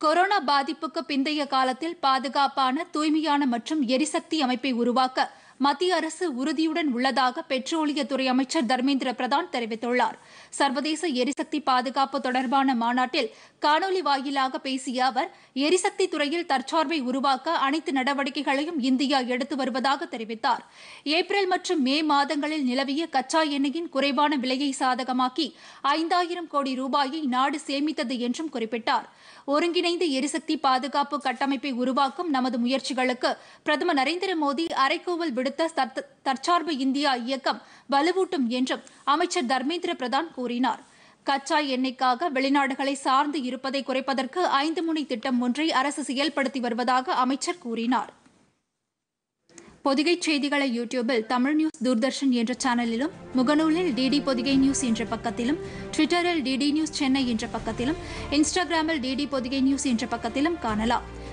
Corona பாதிப்புக்கு பிந்தைய காலத்தில் பாதுகாப்பான தூய்மையான மற்றும் எரிசக்தி அமைப்பை உருவாக்க மத்திய அரசு உறுதியுடன் உள்ளதாக பெட்ரோலியத்துறை அமைச்சர் தர்மேந்திர பிரதான் தெரிவித்துள்ளார். சர்வதேச எரிசக்தி பாதுகாப்பு தொடர்பான மாநாட்டில் காணொலி வாயிலாக பேசிய அவர் எரிசக்தி துறையில் தற்சார்பை உருவாக்க அனைத்து நடவடிக்கைகளையும் இந்தியா எடுத்து வருவதாக தெரிவித்தார். ஏப்ரல் மற்றும் மே மாதங்களில் நிலவிய கச்சா எண்ணெயின் குறைவான விலையை சாதகமாக்கி ஐந்தாயிரம் கோடி ரூபாயை நாடு சேமித்தது என்றும் குறிப்பிட்டார். ஒருங்கிணைந்த எரிசக்தி பாதுகாப்பு கட்டமைப்பை உருவாக்கும் நமது முயற்சிகளுக்கு பிரதமர் நரேந்திர மோடி அரைக்கோவல் விடு மேம்படுத்த தற்சார்பு இந்தியா இயக்கம் வலுவூட்டும் என்றும் அமைச்சர் தர்மேந்திர பிரதான் கூறினார். கச்சா எண்ணெய்க்காக வெளிநாடுகளை சார்ந்து இருப்பதை குறைப்பதற்கு ஐந்து முனை திட்டம் ஒன்றை அரசு செயல்படுத்தி வருவதாக அமைச்சர் கூறினார். பொதிகை செய்திகளை யூடியூபில் தமிழ் நியூஸ் தூர்தர்ஷன் என்ற சேனலிலும் முகநூலில் டிடி பொதிகை நியூஸ் என்ற பக்கத்திலும் ட்விட்டரில் டிடி நியூஸ் சென்னை என்ற பக்கத்திலும் இன்ஸ்டாகிராமில் டிடி பொதிகை நியூஸ் என்ற பக்கத்திலும் காணலாம்.